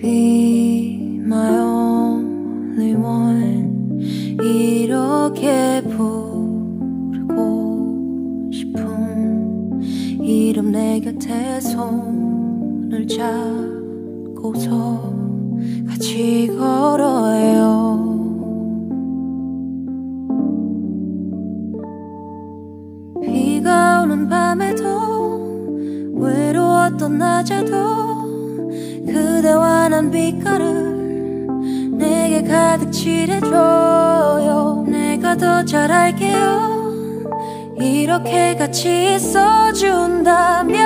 be my only one. 이렇게 부르고 싶은 이름 내 곁에 손을 잡고서 같이 걸어요. 비가 오는 밤에도 외로웠던 낮에도 난 빛깔을 내게 가득 칠해줘요. 내가 더 잘 알게요. 이렇게 같이 있어준다면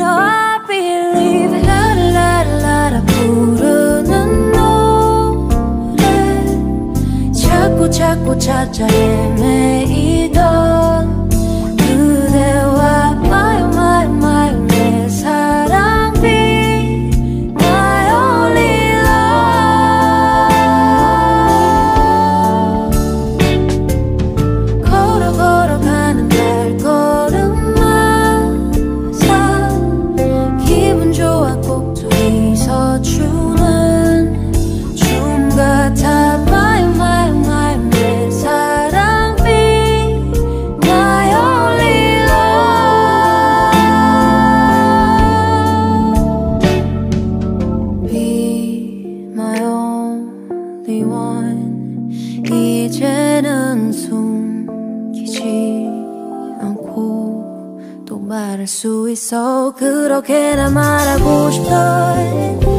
No I believe 라라라라 부르는 노래. 자꾸 자꾸 찾아 헤매이던 one 이제는 숨기지 않고 또 말할 수 있어. 그렇게나 말하고 싶어